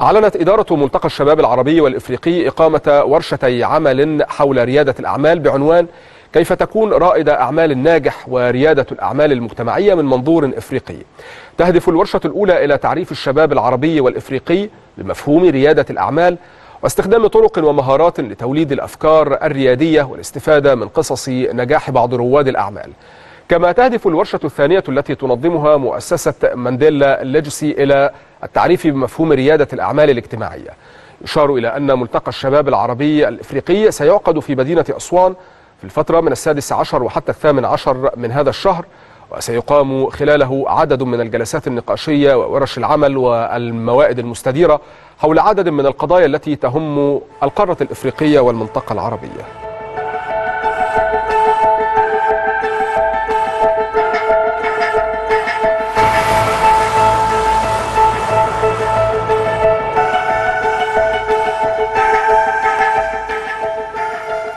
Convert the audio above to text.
أعلنت إدارة ملتقى الشباب العربي والإفريقي إقامة ورشتي عمل حول ريادة الأعمال بعنوان كيف تكون رائد أعمال ناجح وريادة الأعمال المجتمعية من منظور إفريقي. تهدف الورشة الأولى إلى تعريف الشباب العربي والإفريقي بمفهوم ريادة الأعمال واستخدام طرق ومهارات لتوليد الأفكار الريادية والاستفادة من قصص نجاح بعض رواد الأعمال. كما تهدف الورشة الثانية التي تنظمها مؤسسة مانديلا ليجسي إلى التعريف بمفهوم ريادة الأعمال الاجتماعية. يشار إلى أن ملتقى الشباب العربي الإفريقي سيعقد في مدينة أسوان في الفترة من السادس عشر وحتى الثامن عشر من هذا الشهر وسيقام خلاله عدد من الجلسات النقاشية وورش العمل والموائد المستديرة حول عدد من القضايا التي تهم القارة الإفريقية والمنطقة العربية.